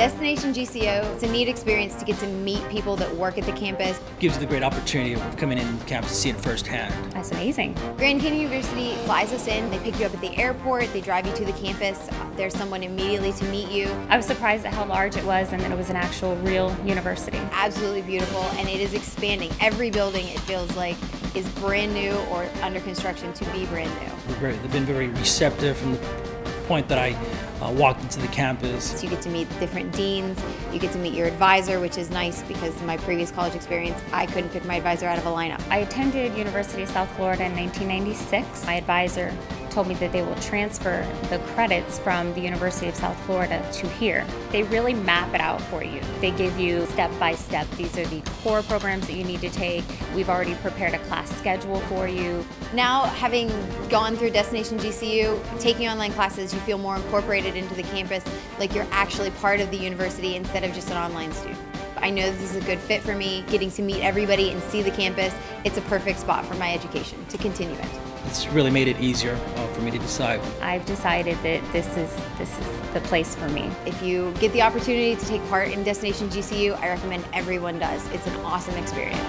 Destination GCU, it's a neat experience to get to meet people that work at the campus. Gives you the great opportunity of coming in the campus to see it firsthand. That's amazing. Grand Canyon University flies us in, they pick you up at the airport, they drive you to the campus, there's someone immediately to meet you. I was surprised at how large it was and that it was an actual real university. Absolutely beautiful, and it is expanding. Every building, it feels like, is brand new or under construction to be brand new. They've been very receptive from the point that I uh, walked into the campus. So you get to meet different deans, you get to meet your advisor, which is nice because in my previous college experience, I couldn't pick my advisor out of a lineup. I attended University of South Florida in 1996. My advisor told me that they will transfer the credits from the University of South Florida to here. They really map it out for you. They give you step by step. These are the core programs that you need to take. We've already prepared a class schedule for you. Now, having gone through Destination GCU, taking online classes, you feel more incorporated into the campus, like you're actually part of the university instead of just an online student. I know this is a good fit for me, getting to meet everybody and see the campus. It's a perfect spot for my education to continue it. It's really made it easier uh, for me to decide. I've decided that this is this is the place for me. If you get the opportunity to take part in Destination GCU, I recommend everyone does. It's an awesome experience.